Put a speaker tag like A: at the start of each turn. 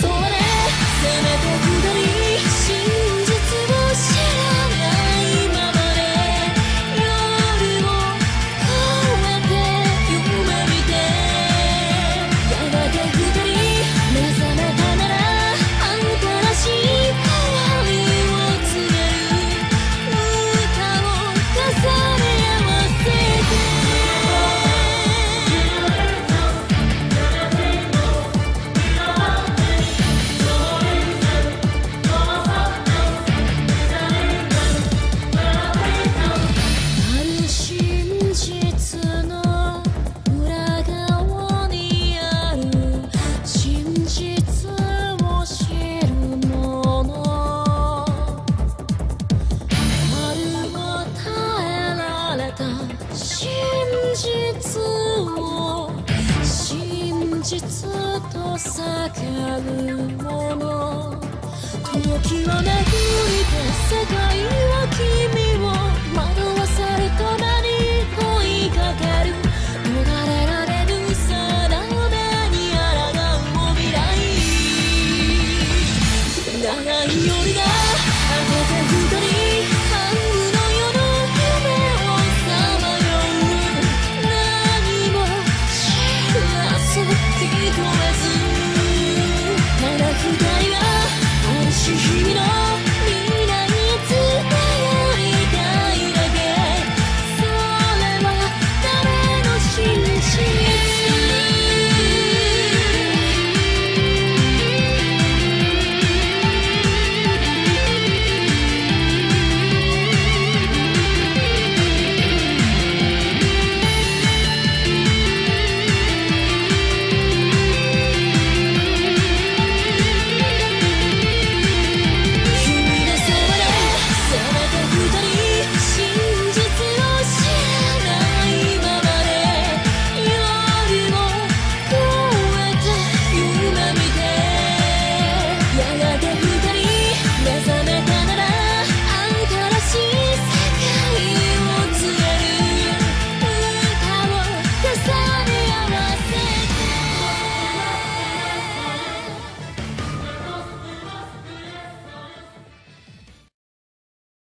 A: それせめてり実と叫ぶもの。時は巡りで世界は消え